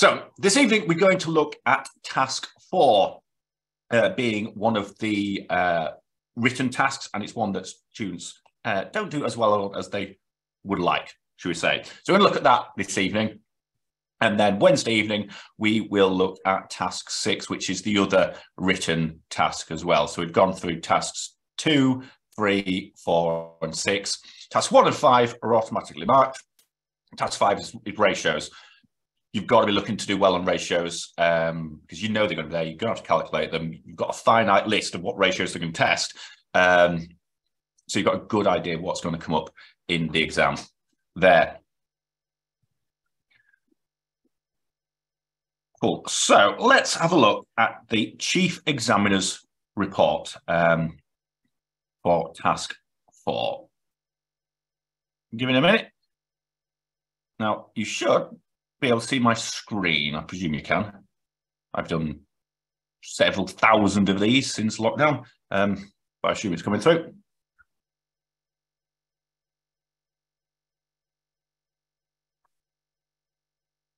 So this evening, we're going to look at task four, uh, being one of the uh, written tasks, and it's one that students uh, don't do as well as they would like, should we say. So we're going to look at that this evening. And then Wednesday evening, we will look at task six, which is the other written task as well. So we've gone through tasks two, three, four, and six. Task one and five are automatically marked. Task five is, is ratios. You've got to be looking to do well on ratios because um, you know they're going to be there. You're going to have to calculate them. You've got a finite list of what ratios they're going to test. Um, so you've got a good idea of what's going to come up in the exam there. Cool. So let's have a look at the Chief Examiner's report um, for task four. Give it a minute. Now, you should be able to see my screen. I presume you can. I've done several thousand of these since lockdown, um, but I assume it's coming through.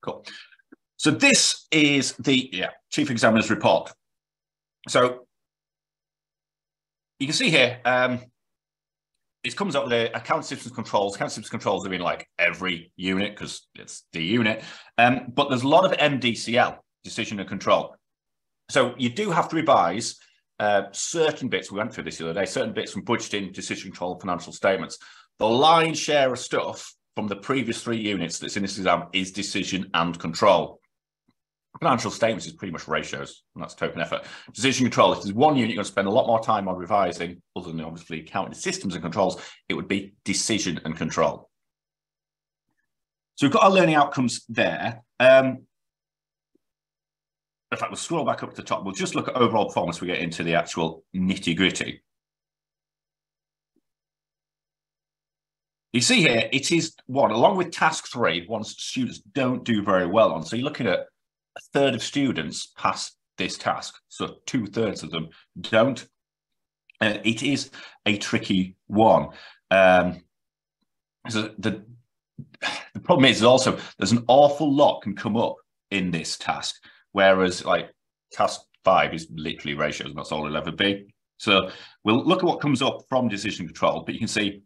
Cool. So this is the yeah, chief examiner's report. So you can see here, um, it comes up with the account systems controls. Account systems controls are in like every unit because it's the unit. Um, but there's a lot of MDCL, decision and control. So you do have to revise uh, certain bits. We went through this the other day, certain bits from budgeting, decision control, financial statements. The lion's share of stuff from the previous three units that's in this exam is decision and control. Financial statements is pretty much ratios, and that's token effort. Decision control, if there's one unit you're going to spend a lot more time on revising, other than obviously counting systems and controls, it would be decision and control. So we've got our learning outcomes there. Um, in fact, we'll scroll back up to the top. We'll just look at overall performance. We get into the actual nitty gritty. You see here, it is one, along with task three, ones students don't do very well on. So you're looking at a third of students pass this task. So two thirds of them don't. Uh, it is a tricky one. Um, so the the problem is also there's an awful lot can come up in this task, whereas like task five is literally ratios, and that's all it'll ever be. So we'll look at what comes up from decision control, but you can see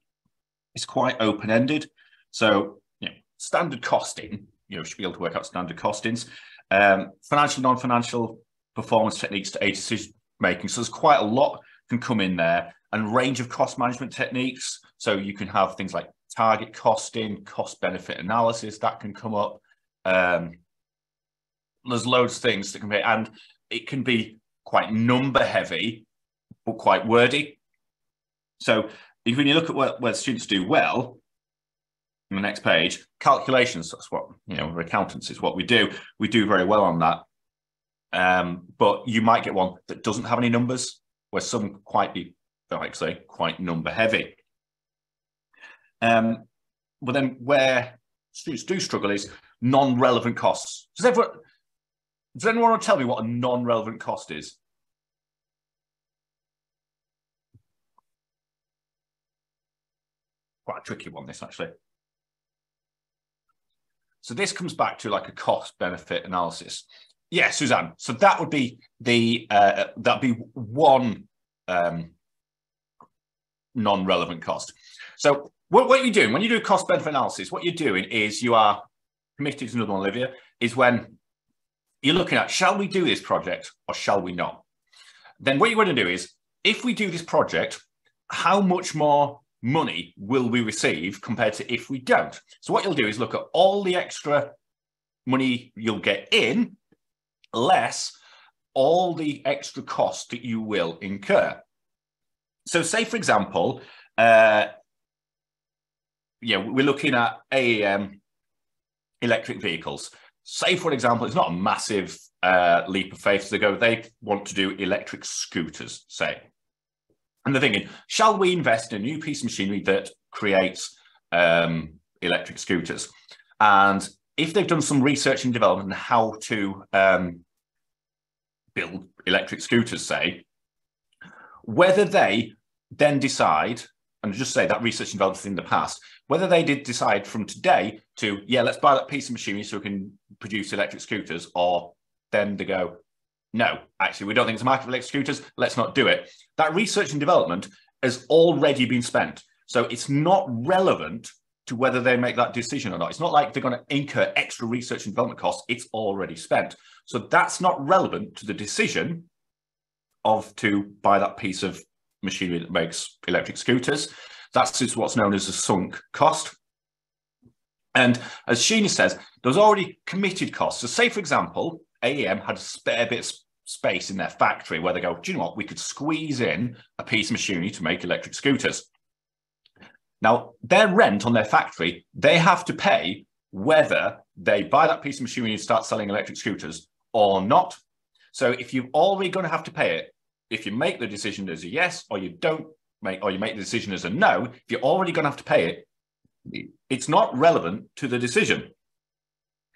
it's quite open ended. So you know, standard costing, you know, should be able to work out standard costings. Um, financial, non-financial performance techniques to aid decision making. So there's quite a lot can come in there and range of cost management techniques. So you can have things like target costing, cost benefit analysis that can come up. Um, there's loads of things that can be, and it can be quite number heavy, but quite wordy. So if, when you look at where, where students do well, the next page, calculations, that's what, you know, accountants is what we do. We do very well on that. Um, but you might get one that doesn't have any numbers, where some quite be, like say, quite number heavy. Um, but then where students do struggle is non-relevant costs. Does everyone, does anyone want to tell me what a non-relevant cost is? Quite a tricky one, this actually. So this comes back to like a cost benefit analysis. Yeah, Suzanne. So that would be the uh, that'd be one um, non-relevant cost. So what, what you're doing when you do cost benefit analysis, what you're doing is you are committed to another one, Olivia, is when you're looking at shall we do this project or shall we not? Then what you're going to do is if we do this project, how much more money will we receive compared to if we don't. So what you'll do is look at all the extra money you'll get in, less all the extra costs that you will incur. So say, for example, uh, yeah, we're looking at AEM electric vehicles. Say, for example, it's not a massive uh, leap of faith to go, they want to do electric scooters, say. And they're thinking, shall we invest in a new piece of machinery that creates um, electric scooters? And if they've done some research and development on how to um, build electric scooters, say, whether they then decide and just say that research and development in the past, whether they did decide from today to, yeah, let's buy that piece of machinery so we can produce electric scooters, or then to go, no, actually, we don't think it's a market for electric scooters, let's not do it. That research and development has already been spent. So it's not relevant to whether they make that decision or not. It's not like they're going to incur extra research and development costs. It's already spent. So that's not relevant to the decision of to buy that piece of machinery that makes electric scooters. That's just what's known as a sunk cost. And as Sheena says, there's already committed costs. So say, for example, AEM had a spare bit space in their factory where they go, do you know what, we could squeeze in a piece of machinery to make electric scooters. Now, their rent on their factory, they have to pay whether they buy that piece of machinery and start selling electric scooters or not. So if you're already going to have to pay it, if you make the decision as a yes or you don't make, or you make the decision as a no, if you're already going to have to pay it, it's not relevant to the decision.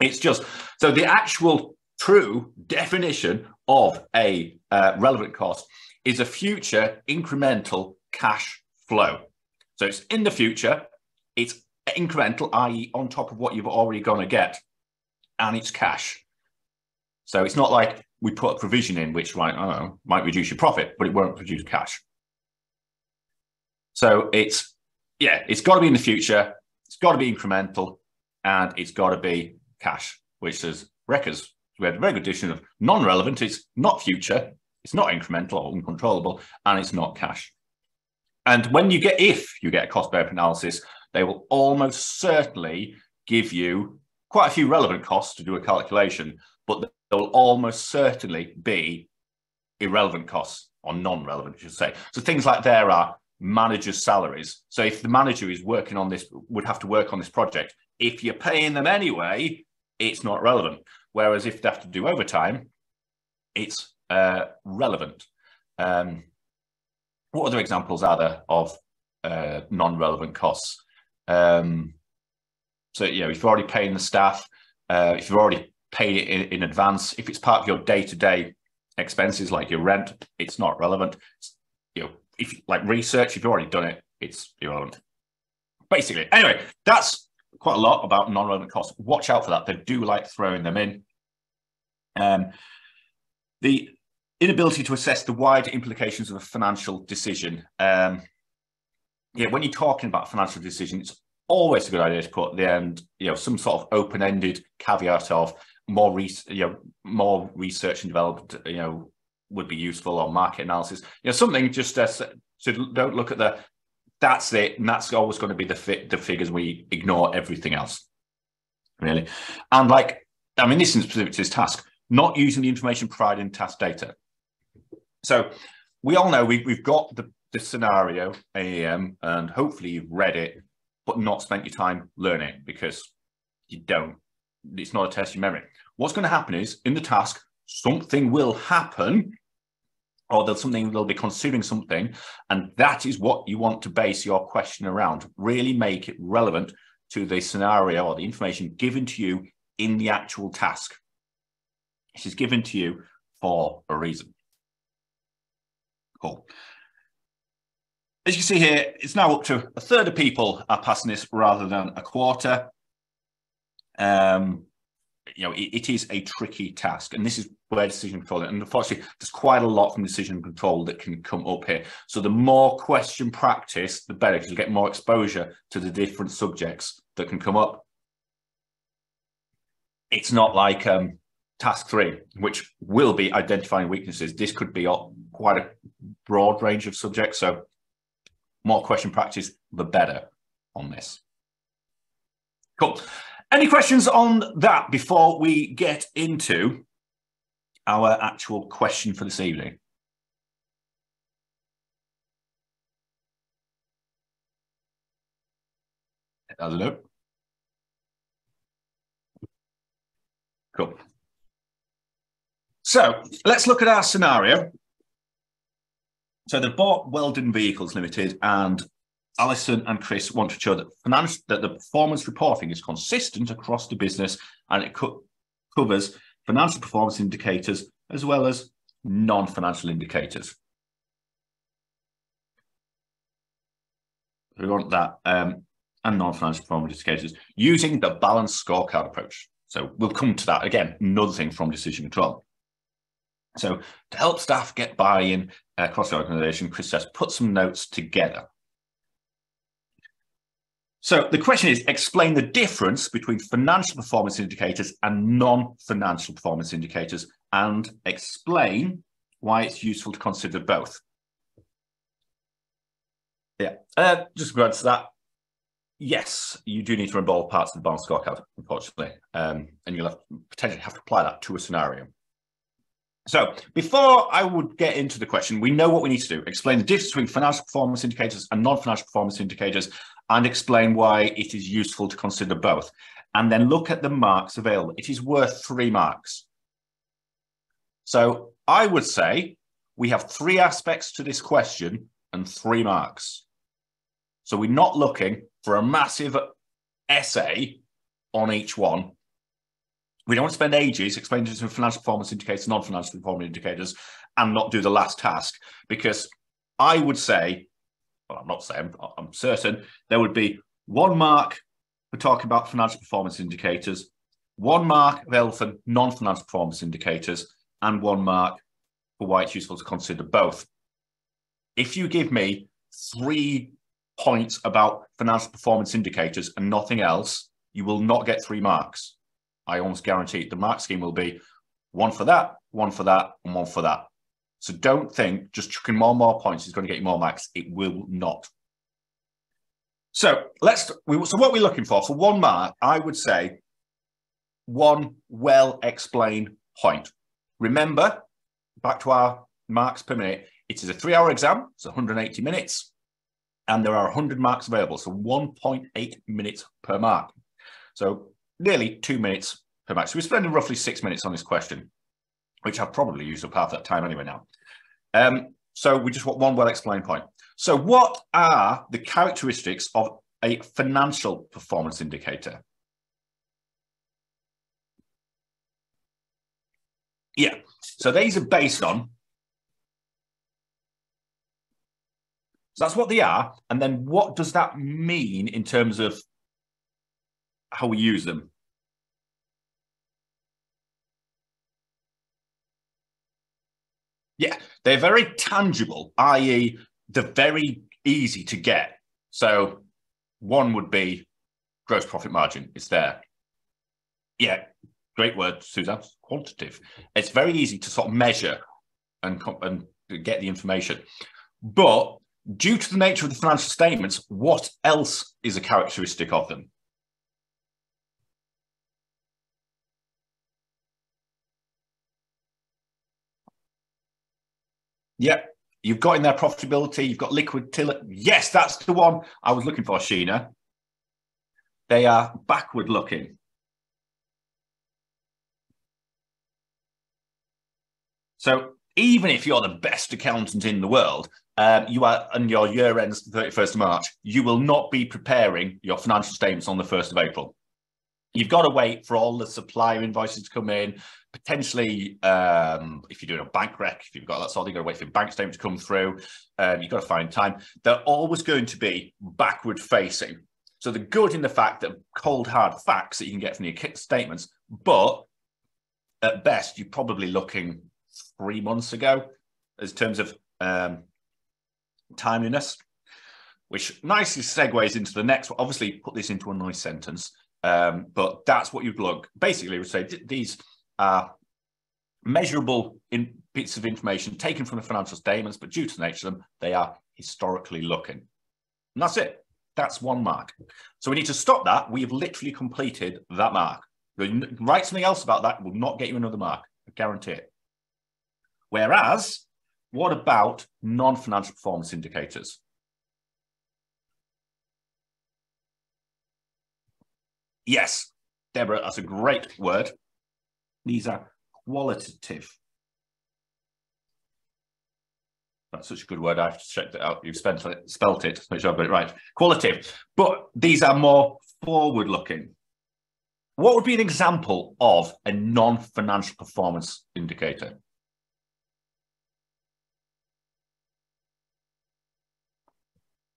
It's just, so the actual true definition of a uh, relevant cost is a future incremental cash flow. So it's in the future, it's incremental, i.e., on top of what you've already going to get, and it's cash. So it's not like we put a provision in which might, know, might reduce your profit, but it won't produce cash. So it's, yeah, it's got to be in the future, it's got to be incremental, and it's got to be cash, which is Wreckers. We had a very good addition of non-relevant, it's not future, it's not incremental or uncontrollable, and it's not cash. And when you get, if you get a cost benefit analysis, they will almost certainly give you quite a few relevant costs to do a calculation, but there will almost certainly be irrelevant costs or non-relevant, I should say. So things like there are managers' salaries. So if the manager is working on this, would have to work on this project, if you're paying them anyway, it's not relevant. Whereas if they have to do overtime, it's uh, relevant. Um, what other examples are there of uh, non-relevant costs? Um, so, you know, if you're already paying the staff, uh, if you've already paid it in, in, advance, if it's part of your day-to-day expenses like your rent, it's not relevant. It's, you know, if like research, if you've already done it, it's irrelevant. Basically, anyway, that's quite a lot about non-relevant costs. Watch out for that. They do like throwing them in. Um, the inability to assess the wider implications of a financial decision. Um, yeah, when you're talking about financial decision, it's always a good idea to put the end, you know, some sort of open-ended caveat of more, re- you know, more research and development, you know, would be useful or market analysis. You know, something just uh, so don't look at the that's it, and that's always going to be the fi- the figures. We ignore everything else, really. And like, I mean, this is specific to this task, not using the information provided in task data. So we all know we, we've got the, the scenario AEM and hopefully you've read it, but not spent your time learning because you don't. It's not a test of memory. What's going to happen is in the task, something will happen or there's something they'll be considering something and that is what you want to base your question around really make it relevant to the scenario or the information given to you in the actual task it is given to you for a reason Cool. As you can see here, it's now up to a third of people are passing this rather than a quarter. Um, you know, it, it is a tricky task, and this is where decision control. And unfortunately, there's quite a lot from decision control that can come up here. So the more question practice, the better, because you get more exposure to the different subjects that can come up. It's not like um, task three, which will be identifying weaknesses. This could be quite a broad range of subjects. So more question practice, the better on this. Cool. Any questions on that before we get into our actual question for this evening? Hello. Cool. So let's look at our scenario. So they've bought Weldon Vehicles Limited and Alison and Chris want to show that, finance, that the performance reporting is consistent across the business and it co covers financial performance indicators as well as non-financial indicators. we want that, um, and non-financial performance indicators using the balanced scorecard approach. So we'll come to that again, another thing from decision control. So to help staff get buy-in uh, across the organization, Chris says, put some notes together. So the question is, explain the difference between financial performance indicators and non-financial performance indicators and explain why it's useful to consider both. Yeah, uh, just regards to that, yes, you do need to involve parts of the balance scorecard, unfortunately, um, and you'll have, potentially have to apply that to a scenario. So before I would get into the question, we know what we need to do. Explain the difference between financial performance indicators and non-financial performance indicators and explain why it is useful to consider both. And then look at the marks available. It is worth three marks. So I would say we have three aspects to this question and three marks. So we're not looking for a massive essay on each one. We don't to spend ages explaining some financial performance indicators, non-financial performance indicators, and not do the last task. Because I would say, well, I'm not saying, I'm certain, there would be one mark for talking about financial performance indicators, one mark available for non-financial performance indicators, and one mark for why it's useful to consider both. If you give me three points about financial performance indicators and nothing else, you will not get three marks. I almost guarantee. The mark scheme will be one for that, one for that, and one for that. So don't think just chucking more and more points is going to get you more marks. It will not. So let's. so what we're looking for for one mark, I would say one well explained point. Remember, back to our marks per minute. It is a three-hour exam. It's 180 minutes and there are 100 marks available, so 1.8 minutes per mark. So nearly two minutes per mark. So we're spending roughly six minutes on this question, which I've probably used up half that time anyway now. Um, so we just want one well-explained point. So what are the characteristics of a financial performance indicator? Yeah, so these are based on So that's what they are. And then what does that mean in terms of how we use them? Yeah, they're very tangible, i.e., they're very easy to get. So one would be gross profit margin. It's there. Yeah, great word, Suzanne. Quantitative. It's very easy to sort of measure and and get the information, but due to the nature of the financial statements, what else is a characteristic of them? Yep, you've got in there profitability, you've got liquidity. Yes, that's the one I was looking for, Sheena. They are backward looking. So even if you're the best accountant in the world, um, you are and your year ends the 31st of March, you will not be preparing your financial statements on the 1st of April. You've got to wait for all the supplier invoices to come in. Potentially, um, if you're doing a bank rec, if you've got that sort, you've got to wait for bank statement to come through. Um, you've got to find time. They're always going to be backward facing. So the good in the fact that cold hard facts that you can get from your statements, but at best, you're probably looking three months ago in terms of um, timeliness, which nicely segues into the next. Obviously, put this into a nice sentence, um, but that's what you'd look. Basically, would say these are measurable in bits of information taken from the financial statements, but due to the nature of them, they are historically looking. And that's it. That's one mark. So we need to stop that. We have literally completed that mark. Write something else about that will not get you another mark. I guarantee it. Whereas what about non-financial performance indicators? Yes, Deborah, that's a great word. These are qualitative. That's such a good word. I have to check that out. You've spent it, spelt it, make sure I've got it right. Qualitative, but these are more forward-looking. What would be an example of a non-financial performance indicator?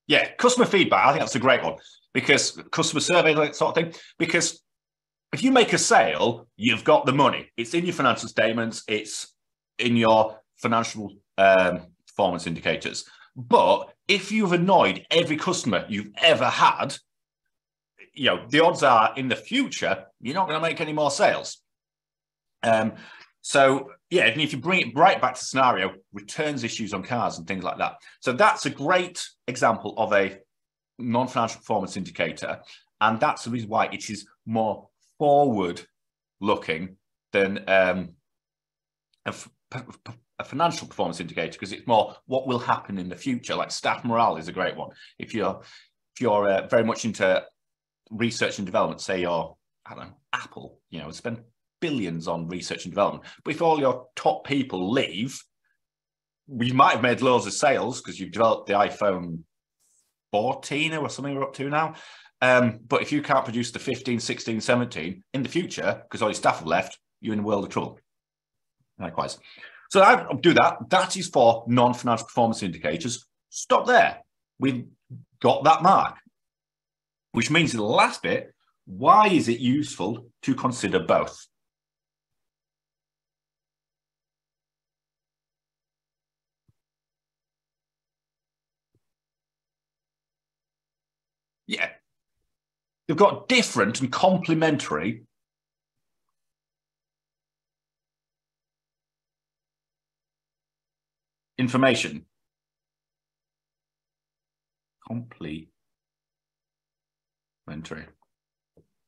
Yeah, customer feedback. I think that's a great one because customer survey, that sort of thing. Because if you make a sale, you've got the money. It's in your financial statements. It's in your financial um, performance indicators. But if you've annoyed every customer you've ever had, you know the odds are in the future you're not going to make any more sales. Um, so yeah, and if you bring it right back to scenario, returns issues on cars and things like that. So that's a great example of a non-financial performance indicator, and that's the reason why it is more forward-looking than um, financial performance indicator because it's more what will happen in the future. Like staff morale is a great one. If you're if you're uh, very much into research and development, say you're I don't know Apple, you know, spend billions on research and development. But if all your top people leave, you might have made loads of sales because you've developed the iPhone 14 or something we're up to now. Um, but if you can't produce the 15, 16, 17 in the future because all your staff have left, you're in a world of trouble. Likewise. So I do that. That is for non-financial performance indicators. Stop there. We've got that mark, which means the last bit, why is it useful to consider both? Yeah. They've got different and complementary information. Complementary.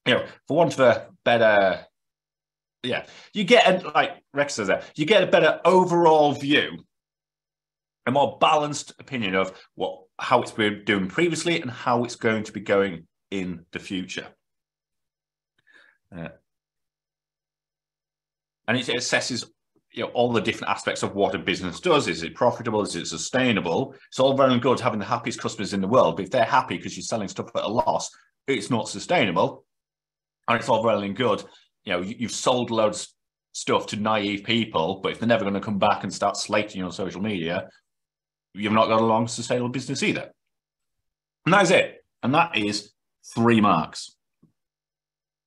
You know, for want of a better, yeah, you get a, like Rex says there, you get a better overall view, a more balanced opinion of what how it's been doing previously and how it's going to be going in the future. Uh, and it assesses you know all the different aspects of what a business does. Is it profitable? Is it sustainable? It's all very good having the happiest customers in the world, but if they're happy because you're selling stuff at a loss, it's not sustainable. And it's all very good. You know, you've sold loads stuff to naive people, but if they're never going to come back and start slating you on social media, you've not got a long sustainable business either. And that is it. And that is three marks.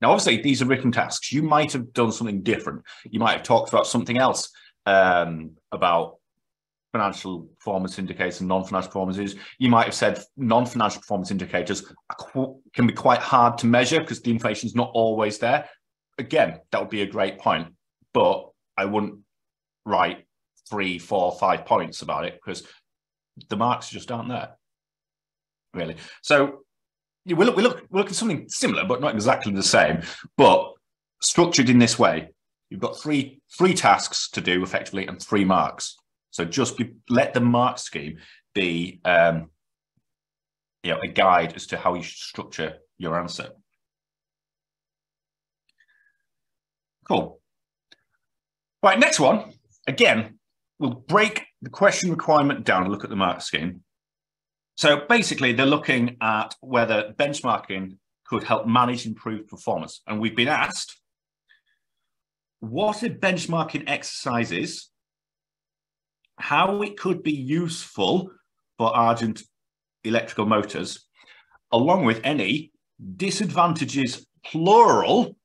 Now, obviously, these are written tasks. You might have done something different. You might have talked about something else um, about financial performance indicators and non-financial performances. You might have said non-financial performance indicators can be quite hard to measure because the information is not always there. Again, that would be a great point, but I wouldn't write three, four, five points about it because the marks just aren't there, really. So we look, we look, we look at something similar, but not exactly the same, but structured in this way. You've got three three tasks to do effectively and three marks. So just be, let the mark scheme be um, you know, a guide as to how you should structure your answer. Cool. Right, next one. Again, we'll break the question requirement down and look at the mark scheme. So basically, they're looking at whether benchmarking could help manage improved performance. And we've been asked, what a benchmarking exercise is, how it could be useful for Argent electrical motors, along with any disadvantages, plural,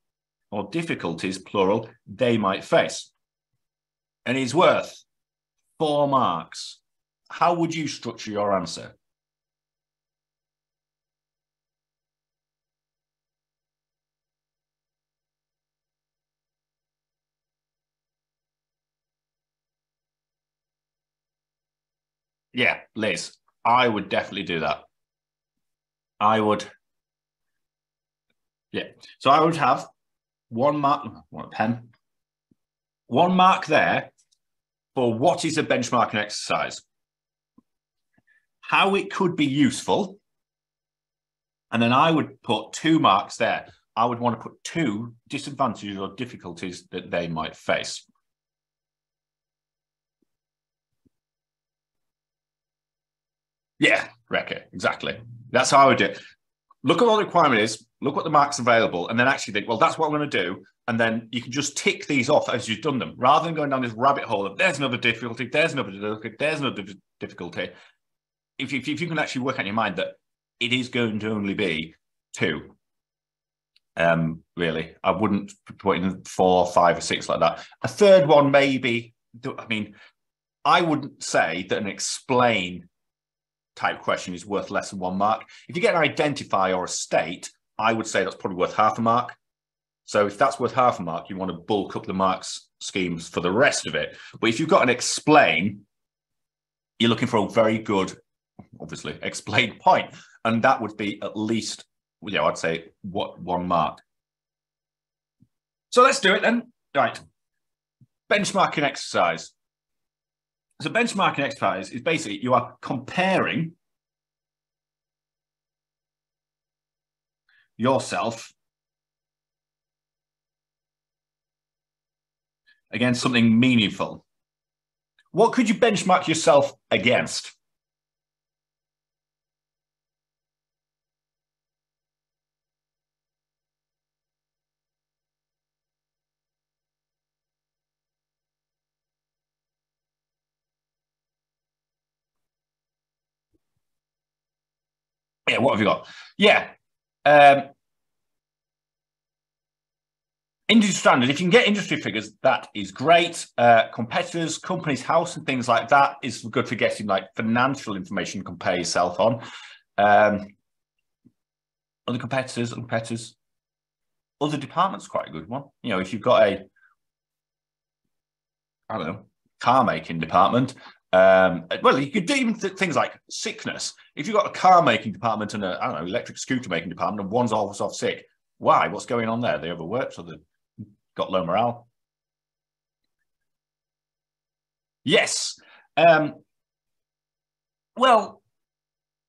or difficulties, plural, they might face. And it's worth four marks. How would you structure your answer? Yeah, Liz, I would definitely do that. I would. Yeah. So I would have one mark, one pen, one mark there for what is a benchmarking exercise, how it could be useful, and then I would put two marks there. I would want to put two disadvantages or difficulties that they might face. Yeah, Rekka, exactly. That's how I would do it. Look at what the requirement is, look what the marks available, and then actually think, well, that's what I'm going to do. And then you can just tick these off as you've done them, rather than going down this rabbit hole of there's another difficulty, there's another difficulty, there's another difficulty. if you, if you can actually work out in your mind that it is going to only be two, um, really, I wouldn't put in four, five, or six like that. A third one, maybe. I mean, I wouldn't say that an explain type question is worth less than one mark. If you get an identify or a state, I would say that's probably worth half a mark. So if that's worth half a mark, you want to bulk up the marks schemes for the rest of it. But if you've got an explain, you're looking for a very good, obviously, explain point. And that would be at least, you know, I'd say what one mark. So let's do it then. Right. Benchmarking exercise. So benchmarking exercise is basically you are comparing yourself against something meaningful. What could you benchmark yourself against? Yeah, what have you got? Yeah. Um, industry standard, if you can get industry figures, that is great. Uh, competitors, companies' house, and things like that is good for getting like financial information to compare yourself on. Um, other competitors, other competitors, other departments, quite a good one. You know, if you've got a, I don't know, car making department, um, well, you could do even th- things like sickness. If you've got a car making department and a, I don't know, electric scooter making department, and one's always off sick, why? What's going on there? They overworked or they got low morale? Yes. Um, well,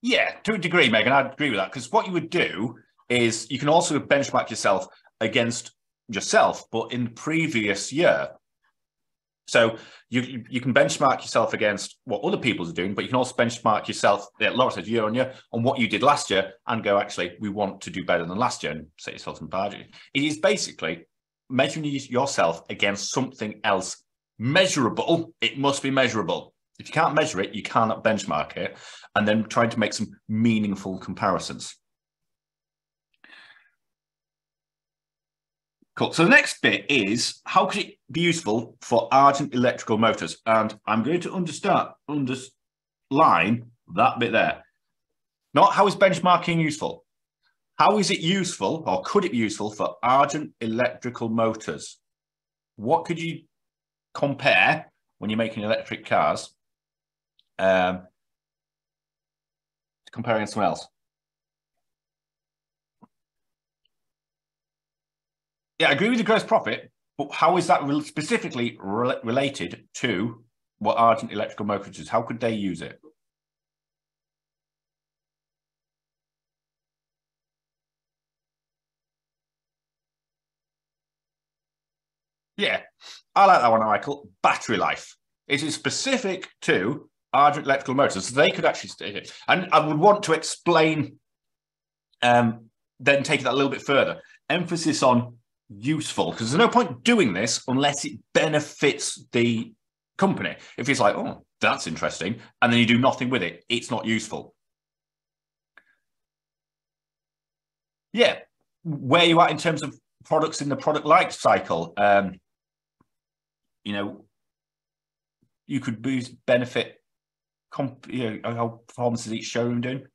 yeah, to a degree, Megan, I'd agree with that because what you would do is you can also benchmark yourself against yourself, but in the previous year. So you you can benchmark yourself against what other people are doing, but you can also benchmark yourself, yeah, Laura said year on year, on what you did last year and go, actually, we want to do better than last year and set yourself some target. It is basically measuring yourself against something else measurable. It must be measurable. If you can't measure it, you cannot benchmark it, and then trying to make some meaningful comparisons. Cool. So the next bit is how could it be useful for Argent electrical motors? And I'm going to understand, underline that bit there. Not how is benchmarking useful? How is it useful or could it be useful for Argent electrical motors? What could you compare when you're making electric cars um, comparing something else? Yeah, I agree with the gross profit, but how is that specifically re related to what Argent electrical motors is? How could they use it? Yeah, I like that one, Michael. Battery life. It is specific to Argent electrical motors. They could actually stay it. And I would want to explain, um, then take that a little bit further. Emphasis on useful because there's no point doing this unless it benefits the company. If it's like, oh, that's interesting, and then you do nothing with it, it's not useful. Yeah, where you at in terms of products in the product life cycle? Um, you know, you could boost benefit. Comp, you know, how performance is each showroom doing?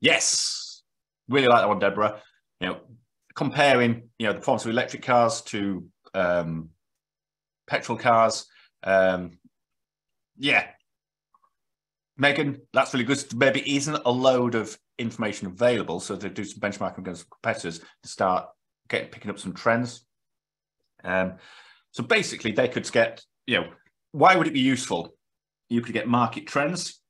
Yes, really like that one, Deborah. You know, comparing you know the performance of electric cars to um, petrol cars. Um, yeah, Megan, that's really good. Maybe isn't a load of information available, so they do some benchmarking against competitors to start getting picking up some trends. Um, so basically, they could get you know why would it be useful? You could get market trends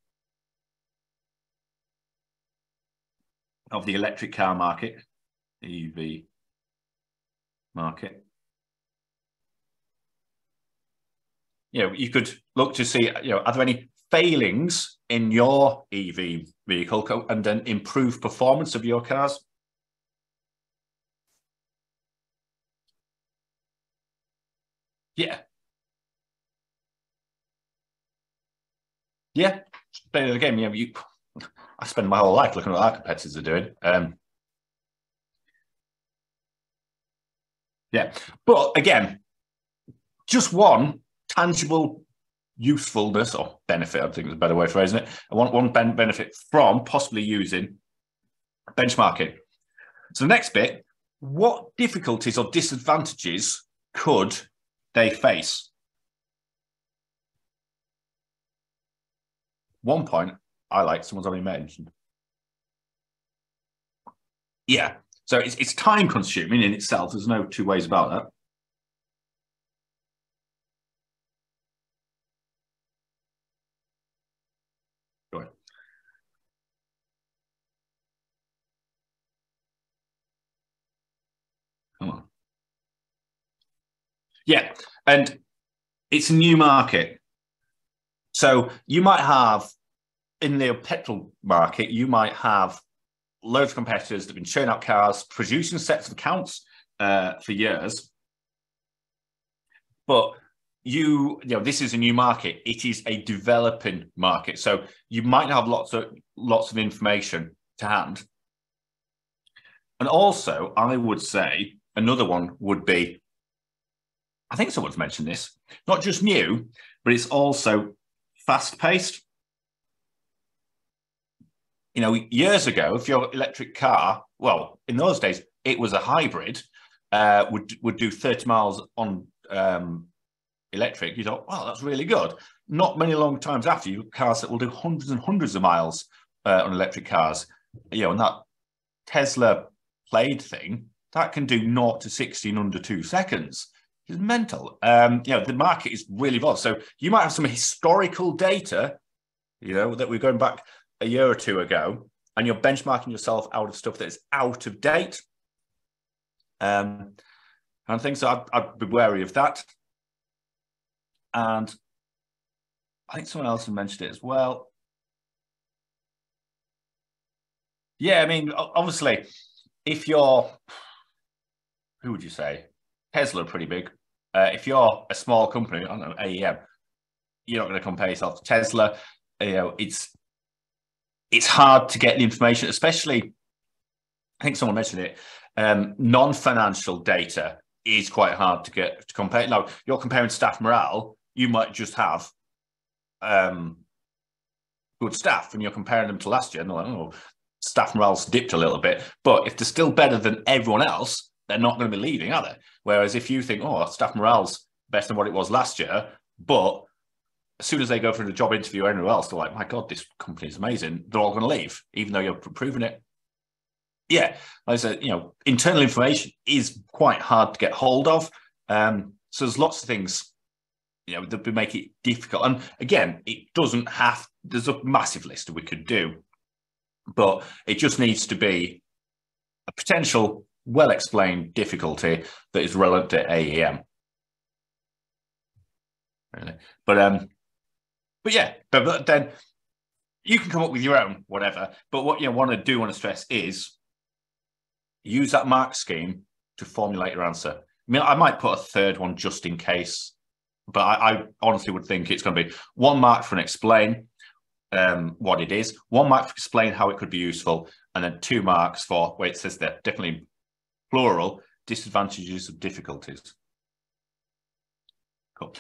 of the electric car market, EV market. You know, you could look to see, you know, are there any failings in your EV vehicle and then improve performance of your cars? Yeah. Yeah, play the game. You know, you, I spend my whole life looking at what our competitors are doing. Um, yeah, but again, just one tangible usefulness or benefit, I think is a better way of phrasing it. I want one ben- benefit from possibly using benchmarking. So the next bit, what difficulties or disadvantages could they face? One point I like, someone's already mentioned. Yeah, so it's, it's time consuming in itself. There's no two ways about that. Come on. Yeah, and it's a new market. So you might have in the petrol market, you might have loads of competitors that have been showing up cars, producing sets of accounts uh, for years. But you, you know, this is a new market. It is a developing market, so you might have lots of lots of information to hand. And also, I would say another one would be, I think someone's mentioned this, not just new, but it's also fast paced you know, years ago, if your electric car, well, in those days, it was a hybrid, uh, would would do 30 miles on um, electric, you thought, wow, that's really good. Not many long times after, you cars that will do hundreds and hundreds of miles uh, on electric cars. You know, and that Tesla Plaid thing, that can do 0 to 60 in under two seconds. It's mental. Um, you know, the market is really vast. So you might have some historical data, you know, that we're going back a year or two ago and you're benchmarking yourself out of stuff that is out of date. Um, and things so I'd, I'd be wary of that. And I think someone else mentioned it as well. Yeah, I mean, obviously, if you're, who would you say? Tesla, pretty big. Uh, if you're a small company, I don't know, AEM, you're not going to compare yourself to Tesla. You know, it's it's hard to get the information, especially. I think someone mentioned it. Um, non-financial data is quite hard to get to compare. Now, you're comparing staff morale. You might just have um, good staff, and you're comparing them to last year. And like, oh, staff morale's dipped a little bit. But if they're still better than everyone else, they're not going to be leaving, are they? Whereas if you think, oh, staff morale's better than what it was last year, but as soon as they go for the job interview or anywhere else, they're like, my God, this company is amazing. They're all going to leave, even though you're proving it. Yeah, like I said, you know, internal information is quite hard to get hold of. Um, so there's lots of things, you know, that would make it difficult. And again, it doesn't have, there's a massive list that we could do, but it just needs to be a potential well explained difficulty that is relevant to AEM. Really. But um, but yeah, but, but then you can come up with your own whatever. But what you want to do want to stress is use that mark scheme to formulate your answer. I mean, I might put a third one just in case, but I, I honestly would think it's going to be one mark for an explain um, what it is, one mark for explain how it could be useful, and then two marks for where it says there, definitely plural, disadvantages of difficulties. Cool.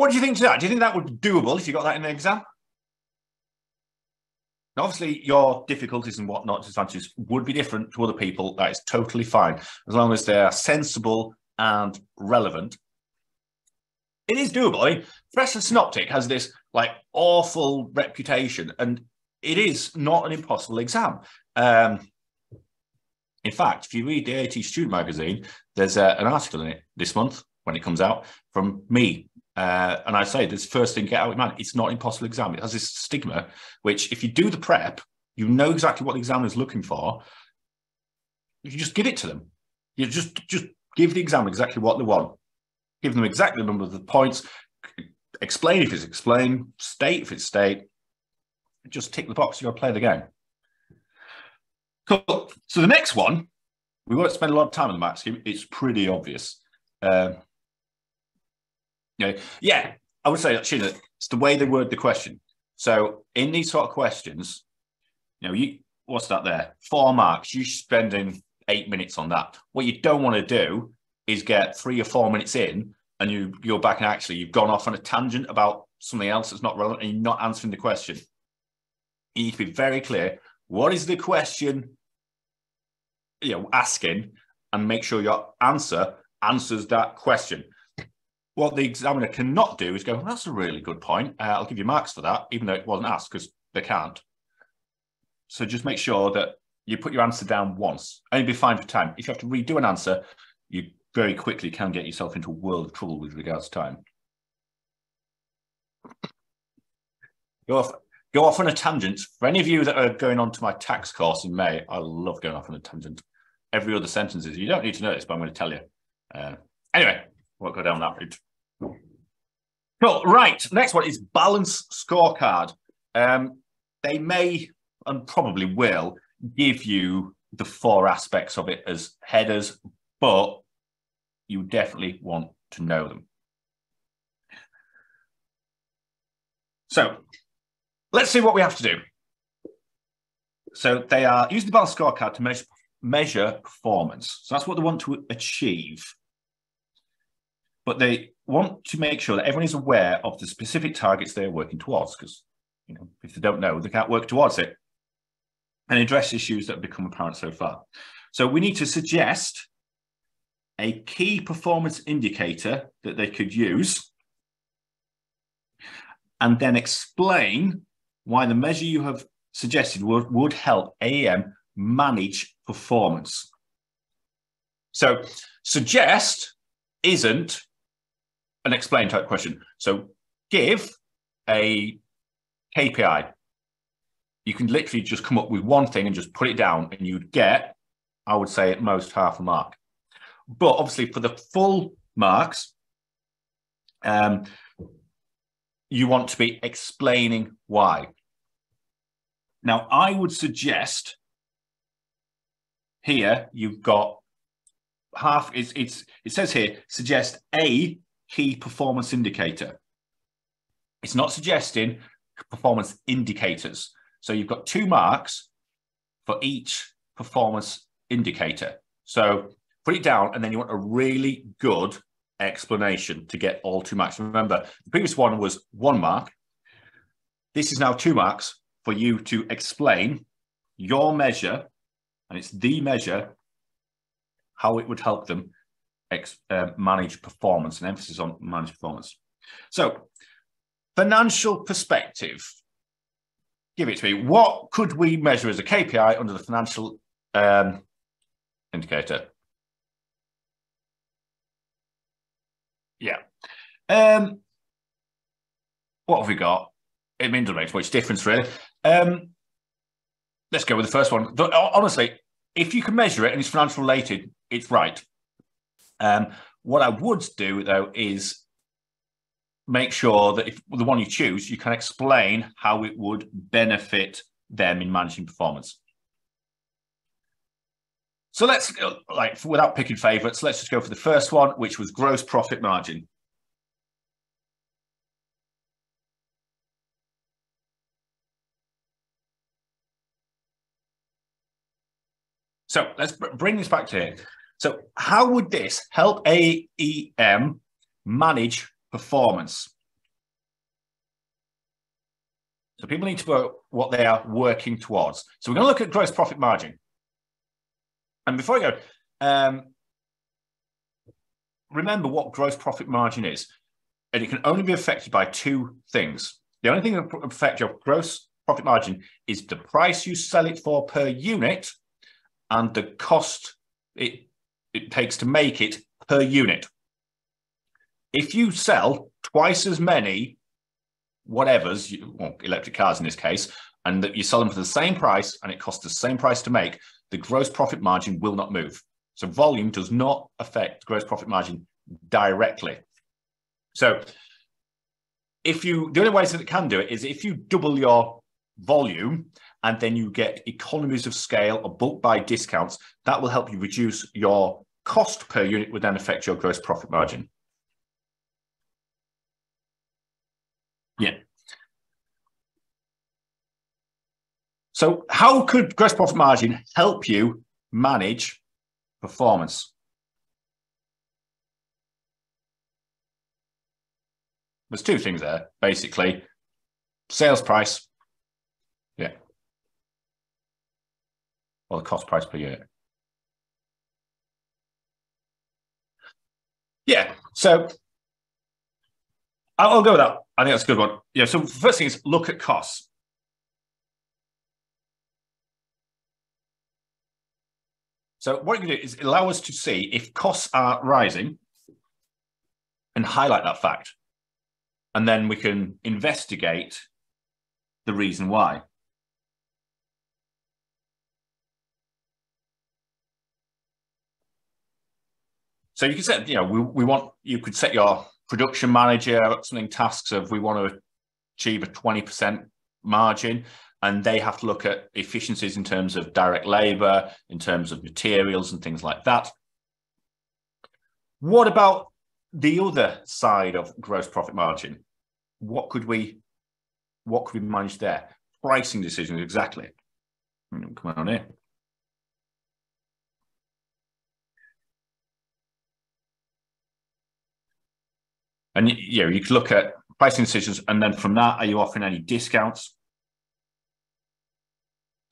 What do you think to that? Do you think that would be doable if you got that in the exam? Now, obviously, your difficulties and whatnot, disadvantages would be different to other people. That is totally fine, as long as they're sensible and relevant. It is doable. I mean, Professor Synoptic has this like awful reputation, and it is not an impossible exam. Um, in fact, if you read the AAT Student magazine, there's uh, an article in it this month when it comes out from me uh, and I say this first thing, get out of mind. It's not impossible exam. It has this stigma, which if you do the prep, you know exactly what the examiner is looking for. You just give it to them. You just just give the examiner exactly what they want. Give them exactly the number of the points. Explain if it's explain. State if it's state. Just tick the box. You got to play the game. Cool. So the next one, we won't spend a lot of time on the scheme. It's pretty obvious. Uh, yeah, yeah, I would say, Sheena, it's the way they word the question. So in these sort of questions, you know, you what's that there? Four marks. You're spending eight minutes on that. What you don't want to do is get three or four minutes in and you you're back and actually you've gone off on a tangent about something else that's not relevant and you're not answering the question. You need to be very clear. What is the question you know asking and make sure your answer answers that question. What the examiner cannot do is go, well, that's a really good point. Uh, I'll give you marks for that, even though it wasn't asked, because they can't. So just make sure that you put your answer down once and you'll be fine for time. If you have to redo an answer, you very quickly can get yourself into a world of trouble with regards to time. Go off, go off on a tangent. For any of you that are going on to my tax course in May, I love going off on a tangent. Every other sentence is, you don't need to know this, but I'm going to tell you. Uh, anyway, won't go down that route. Cool. Right. Next one is balance scorecard. Um, they may and probably will give you the four aspects of it as headers, but you definitely want to know them. So let's see what we have to do. So they are use the balance scorecard to measure measure performance. So that's what they want to achieve. But they want to make sure that everyone is aware of the specific targets they're working towards, because you know, if they don't know, they can't work towards it. And address issues that have become apparent so far. So we need to suggest a key performance indicator that they could use and then explain why the measure you have suggested would, would help AEM manage performance. So suggest isn't an explain type question. So give a KPI. You can literally just come up with one thing and just put it down, and you'd get, I would say, at most half a mark. But obviously, for the full marks, um, you want to be explaining why. Now, I would suggest here you've got half it's it's it says here suggest a key performance indicator. It's not suggesting performance indicators. So you've got two marks for each performance indicator. So put it down and then you want a really good explanation to get all two marks remember the previous one was one mark. This is now two marks for you to explain your measure and it's the measure how it would help them uh, manage performance, an emphasis on manage performance. So, financial perspective. Give it to me. What could we measure as a KPI under the financial um, indicator? Yeah. Um, what have we got? It means makes much difference, really. Um, let's go with the first one. Honestly, if you can measure it and it's financial related, it's right. Um, what I would do though is make sure that if the one you choose, you can explain how it would benefit them in managing performance. So let's like without picking favorites, let's just go for the first one, which was gross profit margin. So let's bring this back to here. So how would this help AEM manage performance? So people need to know what they are working towards. So we're going to look at gross profit margin. And before I go, um, remember what gross profit margin is. And it can only be affected by two things. The only thing that affects your gross profit margin is the price you sell it for per unit and the cost it, it takes to make it per unit. If you sell twice as many whatevers, well, electric cars in this case, and that you sell them for the same price and it costs the same price to make, the gross profit margin will not move. So volume does not affect gross profit margin directly. So if you, the only way that it can do it is if you double your volume and then you get economies of scale or bulk buy discounts. That will help you reduce your cost per unit, would then affect your gross profit margin. Yeah. So, how could gross profit margin help you manage performance? There's two things there, basically. Sales price, yeah, or the cost price per unit. Yeah, so I'll, go with that. I think that's a good one. Yeah, so first thing is look at costs. So what you can do is allow us to see if costs are rising and highlight that fact. And then we can investigate the reason why. So you can set, you know, we, we want, you could set your production manager something tasks of we want to achieve a 20% margin and they have to look at efficiencies in terms of direct labor, in terms of materials and things like that. What about the other side of gross profit margin? What could we what could we manage there? Pricing decisions, exactly. Hmm, come on in. And you know, you could look at pricing decisions, and then from that, are you offering any discounts?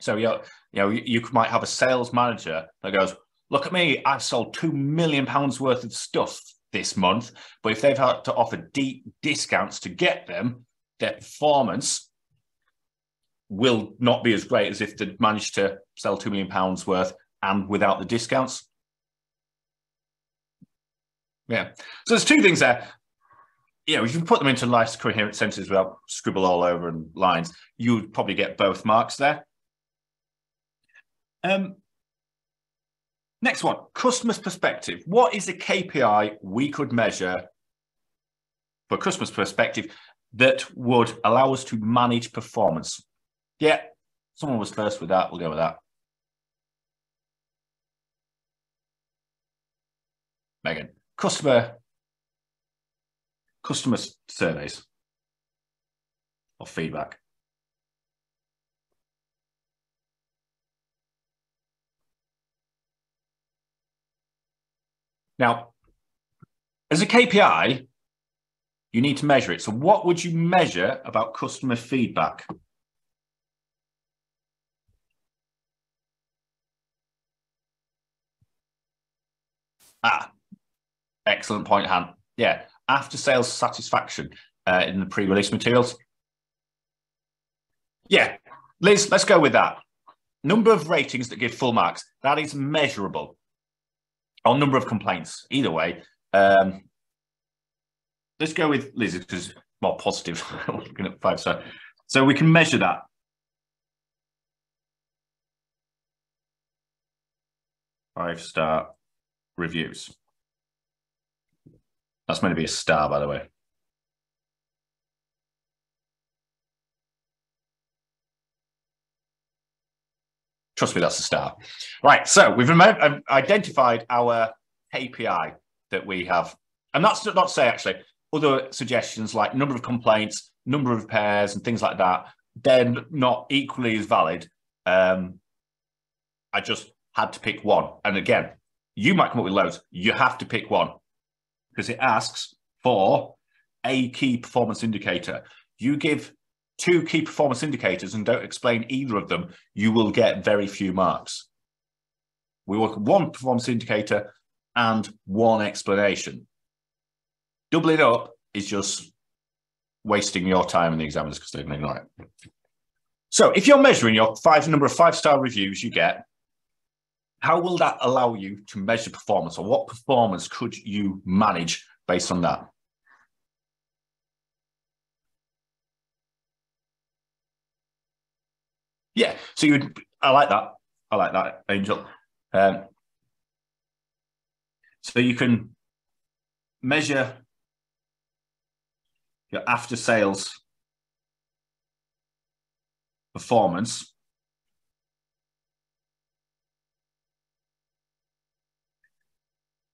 So you you know, you might have a sales manager that goes, "Look at me, I've sold two million pounds worth of stuff this month." But if they've had to offer deep discounts to get them, their performance will not be as great as if they'd managed to sell two million pounds worth and without the discounts. Yeah. So there's two things there. Know, if you put them into nice coherent sentences without scribble all over and lines, you would probably get both marks there. Um, next one, customer's perspective. What is a KPI we could measure for customer's perspective that would allow us to manage performance. Yeah, someone was first with that. We'll go with that. Megan, customer customer surveys or feedback. Now, as a KPI, you need to measure it. So what would you measure about customer feedback? Ah, excellent point, Han. Yeah, after sales satisfaction uh, in the pre-release materials. Yeah, Liz, let's go with that. Number of ratings that give full marks. That is measurable. Or number of complaints. Either way, um, let's go with Liz because more positive. looking at five star. So we can measure that. Five star reviews. That's meant to be a star, by the way. Trust me, that's a star. Right, so we've identified our KPI that we have. And that's not to say, actually, other suggestions like number of complaints, number of pairs, and things like that, they're not equally as valid. Um, I just had to pick one. And again, you might come up with loads. You have to pick one because it asks for a key performance indicator. You give two key performance indicators and don't explain either of them, you will get very few marks. We work one performance indicator and one explanation. Doubling up is just wasting your time and the examiners because they can ignore it. So if you're measuring your five number of five-star reviews you get, how will that allow you to measure performance or what performance could you manage based on that? Yeah, so you would, I like that. I like that, Angel. Um, so you can measure your after sales performance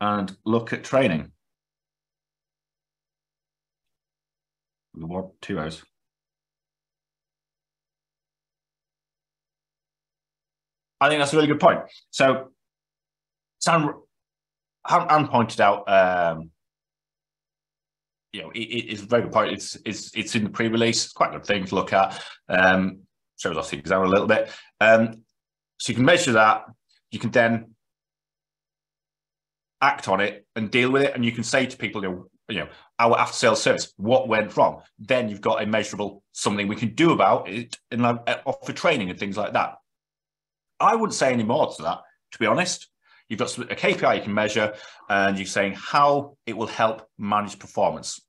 and look at training. What two hours? I think that's a really good point. So, Sam, Anne pointed out, um, you know, it, it's a very good point. It's it's it's in the pre-release. It's quite a good thing to look at. Um, shows off the exam a little bit. Um, so you can measure that. You can then act on it and deal with it, and you can say to people, you know, you know, our after sales service, what went wrong? Then you've got a measurable something we can do about it and like, offer training and things like that. I wouldn't say any more to that, to be honest. You've got a KPI you can measure, and you're saying how it will help manage performance.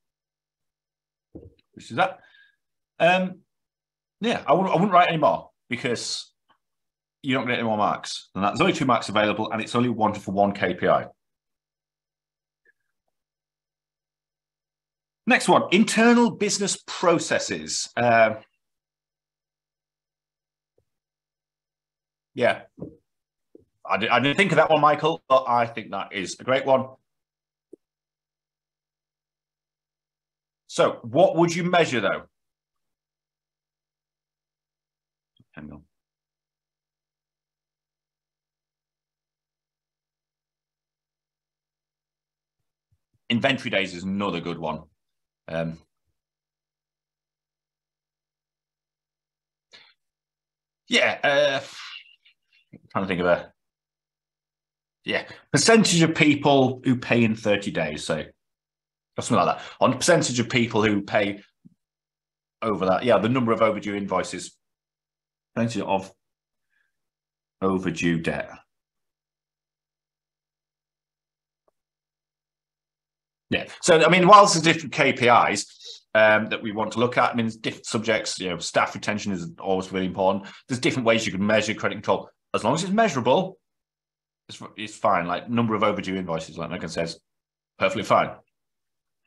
Which is that. Um, yeah, I wouldn't, I wouldn't write any more because you don't going to get any more marks that. There's only two marks available, and it's only one for one KPI. Next one, internal business processes. Uh, yeah, I, did, I didn't think of that one, Michael, but I think that is a great one. So, what would you measure though? Hang on. Inventory days is another good one. Um, yeah, uh, I'm trying to think of a yeah percentage of people who pay in 30 days. So something like that. On percentage of people who pay over that, yeah, the number of overdue invoices, percentage of overdue debt. Yeah. So, I mean, whilst there's different KPIs um, that we want to look at, I mean, different subjects, you know, staff retention is always really important. There's different ways you can measure credit control. As long as it's measurable, it's, it's fine. Like number of overdue invoices, like Megan says, perfectly fine.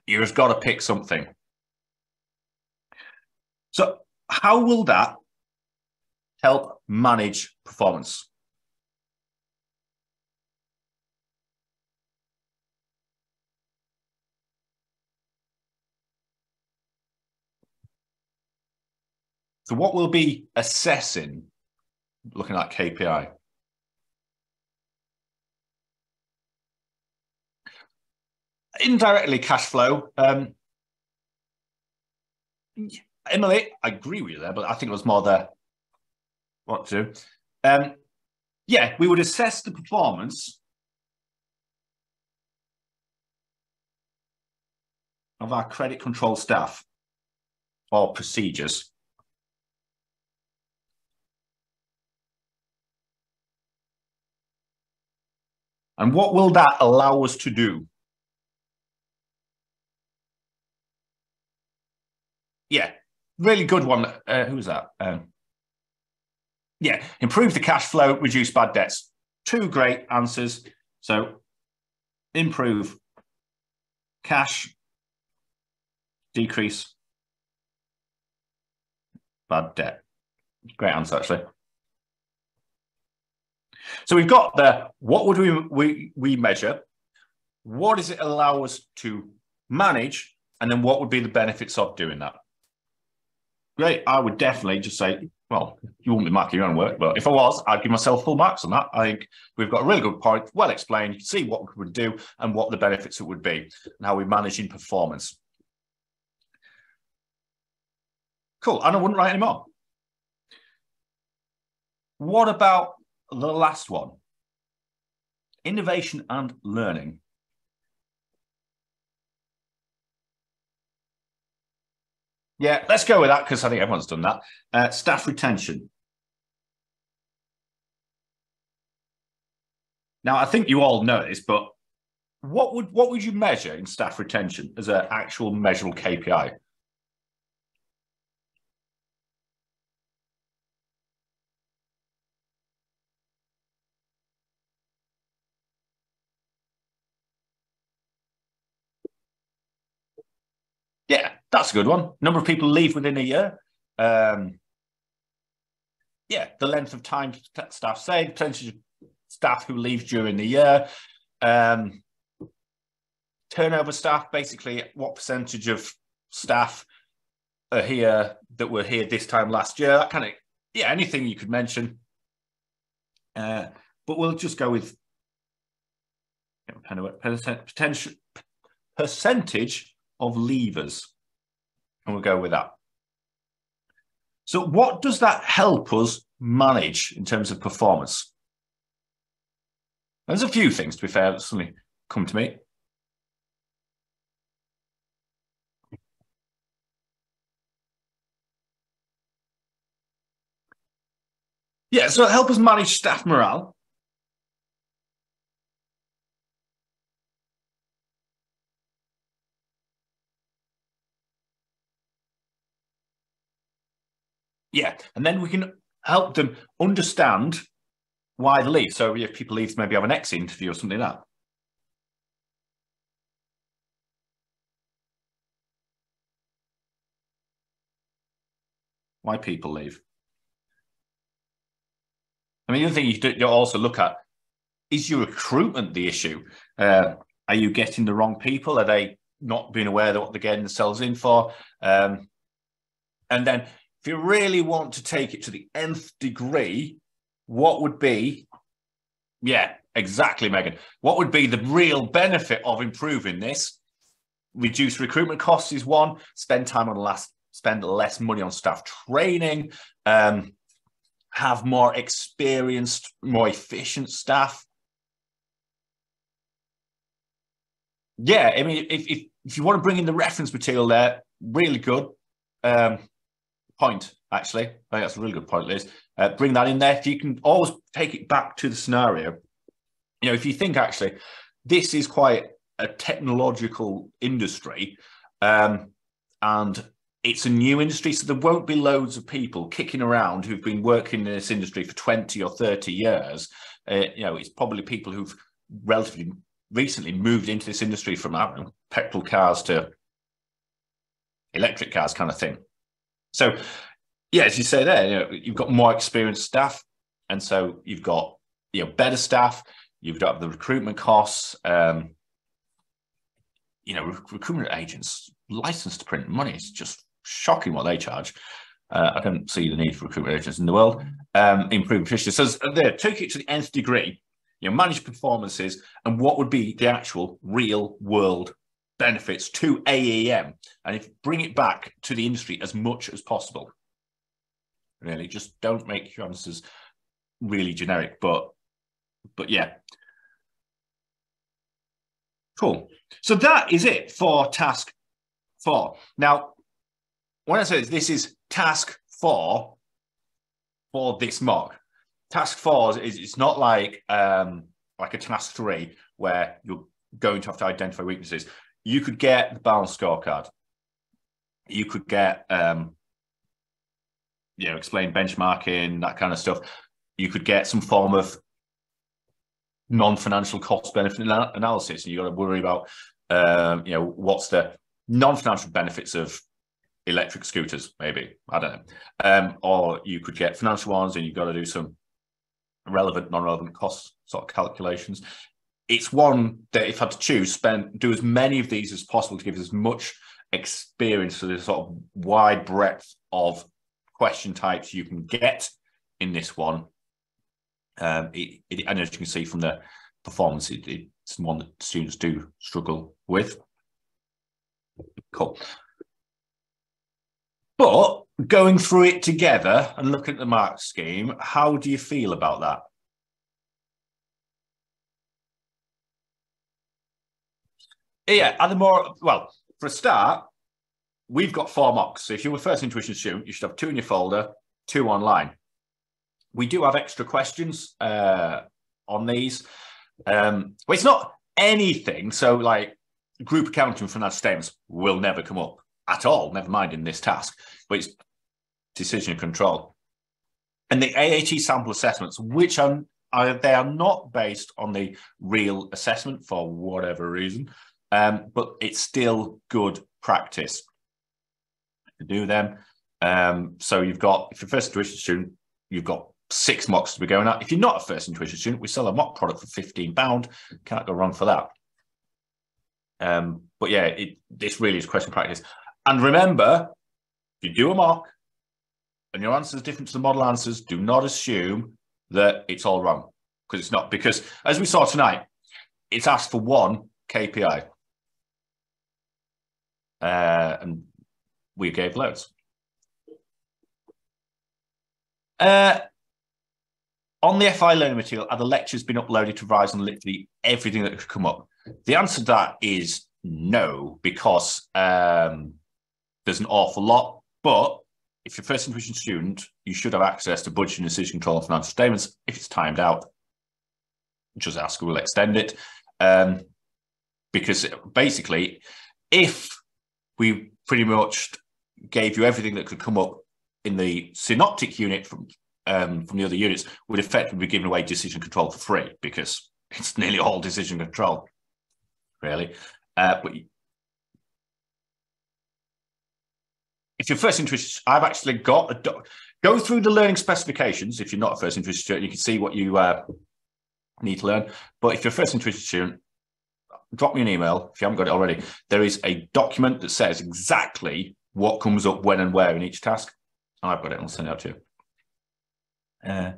You've got to pick something. So, how will that help manage performance? So what we'll be assessing, looking at KPI. Indirectly cash flow. Um, Emily, I agree with you there, but I think it was more the what to. Um, yeah, we would assess the performance of our credit control staff or procedures And what will that allow us to do? Yeah, really good one. Uh, who's that? Um, yeah, improve the cash flow, reduce bad debts. Two great answers. So improve cash, decrease bad debt. Great answer, actually. So we've got the what would we, we, we measure? What does it allow us to manage? And then what would be the benefits of doing that? Great. I would definitely just say, well, you wouldn't be marking your own work, but if I was, I'd give myself full marks on that. I think we've got a really good point, well explained. You can see what we would do and what the benefits it would be and how we're managing performance. Cool. And I wouldn't write any more. What about the last one innovation and learning. Yeah, let's go with that because I think everyone's done that. Uh, staff retention. Now, I think you all know this, but what would what would you measure in staff retention as an actual measurable KPI? Yeah, that's a good one. Number of people leave within a year. Um, yeah, the length of time staff stay, percentage of staff who leave during the year, um, turnover staff, basically what percentage of staff are here that were here this time last year, that kind of, yeah, anything you could mention. Uh, but we'll just go with kind of potential percentage of levers. And we'll go with that. So what does that help us manage in terms of performance? There's a few things, to be fair, that suddenly come to me. Yeah, so it help us manage staff morale. Yeah, and then we can help them understand why they leave. So if people leave, maybe have an exit interview or something like that. Why people leave. I mean, the other thing you, do, you also look at is your recruitment the issue? Uh, are you getting the wrong people? Are they not being aware of what they're getting themselves in for? Um, and then if you really want to take it to the nth degree, what would be, yeah, exactly, Megan. What would be the real benefit of improving this? Reduce recruitment costs is one. Spend time on last, spend less money on staff training. Um, have more experienced, more efficient staff. Yeah, I mean, if, if, if you want to bring in the reference material there, really good. Um, point, actually. I think that's a really good point, Liz. Uh, bring that in there. You can always take it back to the scenario, you know, if you think actually this is quite a technological industry um, and it's a new industry, so there won't be loads of people kicking around who've been working in this industry for 20 or 30 years. Uh, you know, it's probably people who've relatively recently moved into this industry from petrol cars to electric cars kind of thing. So, yeah, as you say there, you know, you've got more experienced staff, and so you've got you know better staff. You've got the recruitment costs. Um, you know, rec- recruitment agents licensed to print money is just shocking what they charge. Uh, I don't see the need for recruitment agents in the world. Um, improve efficiency. So there, take it to the nth degree. You know, manage performances and what would be the actual real world benefits to AEM and if bring it back to the industry as much as possible. Really, just don't make your answers really generic, but but yeah. Cool. So that is it for task four. Now, when I say this, this is task four for this mock. Task four is it's not like um like a task three where you're going to have to identify weaknesses you could get the balance scorecard. You could get, um, you know, explain benchmarking, that kind of stuff. You could get some form of non-financial cost benefit analysis. And you got to worry about, um, you know, what's the non-financial benefits of electric scooters, maybe. I don't know. Um, or you could get financial ones and you've got to do some relevant, non-relevant cost sort of calculations it's one that if I had to choose, spend do as many of these as possible to give as much experience to the sort of wide breadth of question types you can get in this one. Um, it, it, and as you can see from the performance, it, it's one that students do struggle with. Cool. But going through it together and looking at the mark scheme, how do you feel about that? Yeah, and the more well, for a start, we've got four mocks. So if you're a first intuition student, you should have two in your folder, two online. We do have extra questions uh, on these. Um, well, it's not anything. So like group accounting financial statements will never come up at all, never mind in this task, but it's decision control. And the AAT sample assessments, which are, are they are not based on the real assessment for whatever reason um, but it's still good practice to do them. Um, so you've got, if you're a first intuition student, you've got six mocks to be going at. If you're not a first intuition student, we sell a mock product for £15. Can't go wrong for that. Um, but yeah, it, this really is question practice. And remember, if you do a mock and your answer is different to the model answers, do not assume that it's all wrong because it's not. Because as we saw tonight, it's asked for one KPI, uh, and we gave loads. Uh, on the FI learning material, are the lectures been uploaded to Rise on literally everything that could come up? The answer to that is no, because um, there's an awful lot. But if you're a first intuition student, you should have access to budget and decision control and financial statements. If it's timed out, just ask, we'll extend it. Um, because basically, if we pretty much gave you everything that could come up in the synoptic unit from um, from the other units, would effectively be giving away decision control for free because it's nearly all decision control, really. Uh, but if you're First Intuition, I've actually got a doc- go through the learning specifications. If you're not a First Intuition student, you can see what you uh, need to learn. But if you're a First Intuition student, drop me an email if you haven't got it already. There is a document that says exactly what comes up when and where in each task. I've got it. I'll send it out to you. Uh,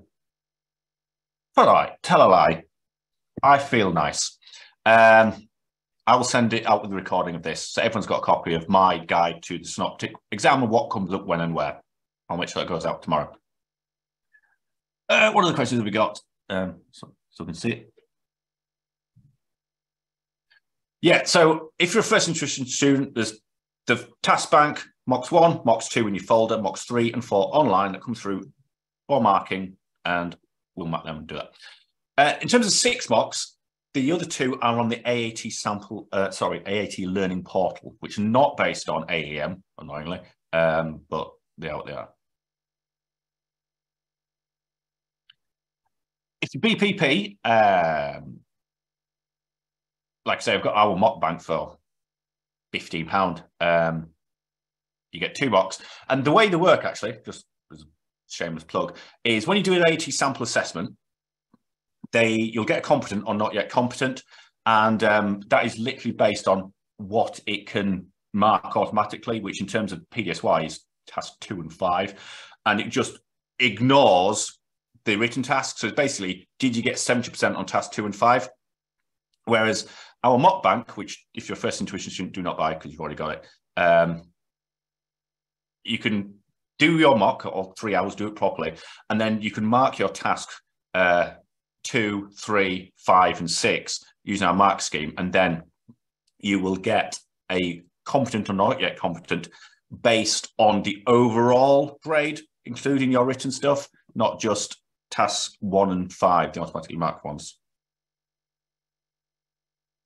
tell a lie. Tell a lie. I feel nice. Um, I will send it out with the recording of this. So everyone's got a copy of my guide to the synoptic exam and what comes up when and where. I'll make sure that goes out tomorrow. Uh, what the questions we got? Um, so, so we can see it. Yeah, so if you're a First Intuition student, there's the task bank, MOCS 1, MOCS 2 in your folder, MOCS 3 and 4 online that come through for marking, and we'll mark them and do that. Uh, in terms of six MOCS, the other two are on the AAT sample, uh, sorry, AAT learning portal, which not based on AEM, annoyingly, um, but they are what they are. If you BPP, um, like I say, I've got our mock bank for £15. Um, you get two MOCS. And the way they work, actually, just as a shameless plug, is when you do an AAT sample assessment, they you'll get competent or not yet competent, and um, that is literally based on what it can mark automatically, which in terms of PDSY is task two and five, and it just ignores the written task. So it's basically, did you get 70% on task two and five? Whereas our mock bank, which if you're first intuition student, do not buy because you've already got it. Um, you can do your mock or three hours, do it properly, and then you can mark your task uh, two, three, five, and six using our mark scheme, and then you will get a competent or not yet competent based on the overall grade, including your written stuff, not just tasks one and five, the automatically marked ones.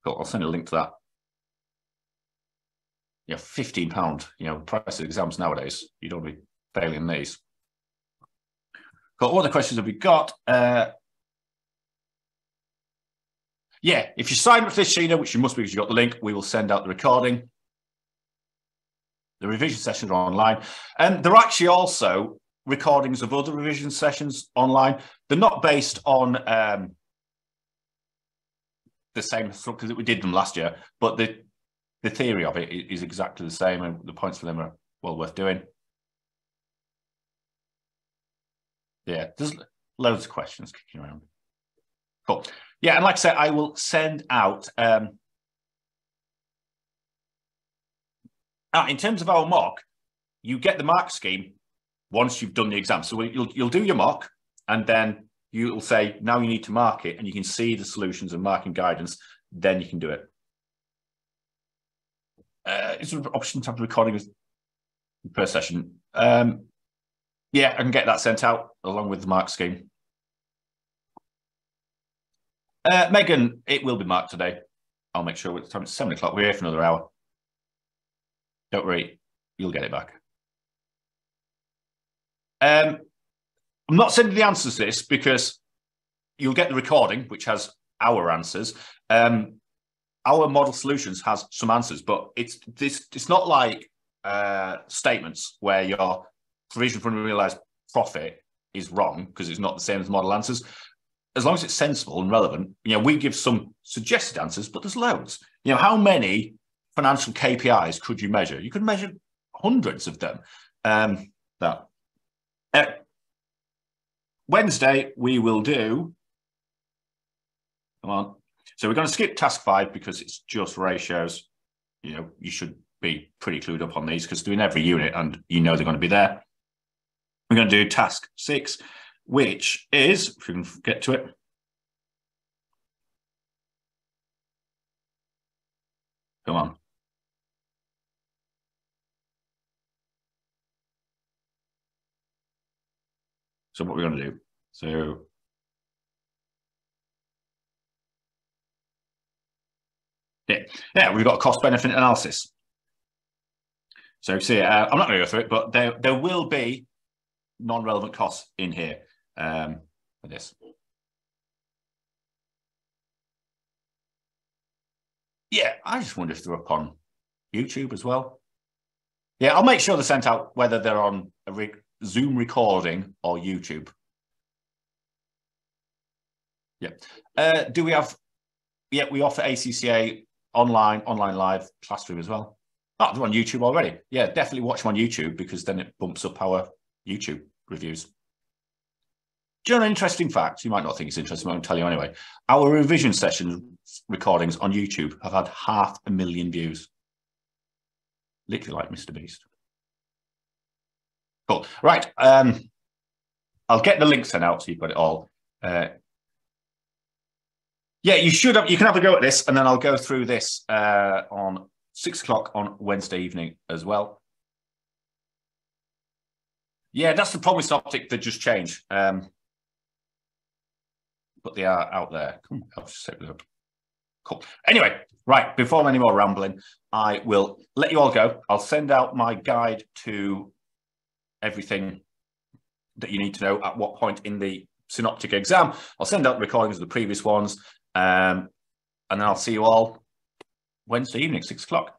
Cool. I'll send a link to that. Yeah, fifteen pound. You know, price of exams nowadays. You don't be failing these. Cool. What other questions have we got? Uh, yeah, if you sign up for this, Sheena, which you must be because you got the link, we will send out the recording. The revision sessions are online. And there are actually also recordings of other revision sessions online. They're not based on um, the same structure that we did them last year, but the the theory of it is exactly the same, and the points for them are well worth doing. Yeah, there's loads of questions kicking around. Cool. Yeah, and like I said, I will send out. Um, now, in terms of our mock, you get the mark scheme once you've done the exam. So you'll you'll do your mock, and then you'll say now you need to mark it, and you can see the solutions and marking guidance. Then you can do it. Uh, there an option to have the recording per session? Um, yeah, I can get that sent out along with the mark scheme. Uh, Megan, it will be marked today. I'll make sure it's time. It's seven o'clock. We're here for another hour. Don't worry, you'll get it back. Um, I'm not sending the answers to this because you'll get the recording, which has our answers. Um, our model solutions has some answers, but it's this. It's not like uh, statements where your provision for unrealized profit is wrong because it's not the same as model answers as long as it's sensible and relevant, you know, we give some suggested answers, but there's loads. You know, how many financial KPIs could you measure? You could measure hundreds of them. Um, that. Uh, Wednesday, we will do, come on. So we're going to skip task five because it's just ratios. You know, you should be pretty clued up on these because doing every unit and you know they're going to be there. We're going to do task six, which is, if we can get to it, Come on. So what we're going to do? So yeah, yeah, we've got cost benefit analysis. So see, uh, I'm not going to go through it, but there there will be non-relevant costs in here um, for this. Yeah, I just wonder if they're up on YouTube as well. Yeah, I'll make sure they're sent out whether they're on a re Zoom recording or YouTube. Yeah. Uh, do we have? Yeah, we offer ACCA online, online live classroom as well. Oh, they're on YouTube already. Yeah, definitely watch them on YouTube because then it bumps up our YouTube reviews. Do you know an interesting fact? You might not think it's interesting, but I'm tell you anyway. Our revision session recordings on YouTube have had half a million views. Literally like Mr. Beast. Cool. Right. Um, I'll get the link sent out so you've got it all. Uh, yeah, you should have, you can have a go at this and then I'll go through this uh, on six o'clock on Wednesday evening as well. Yeah, that's the problem with Synoptic that just changed. Um, but they are out there. Come on, I'll just look. Cool. Anyway, right, before any more rambling, I will let you all go. I'll send out my guide to everything that you need to know at what point in the synoptic exam. I'll send out the recordings of the previous ones, um, and then I'll see you all Wednesday evening, six o'clock.